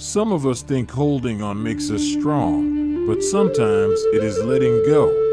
Some of us think holding on makes us strong, but sometimes it is letting go.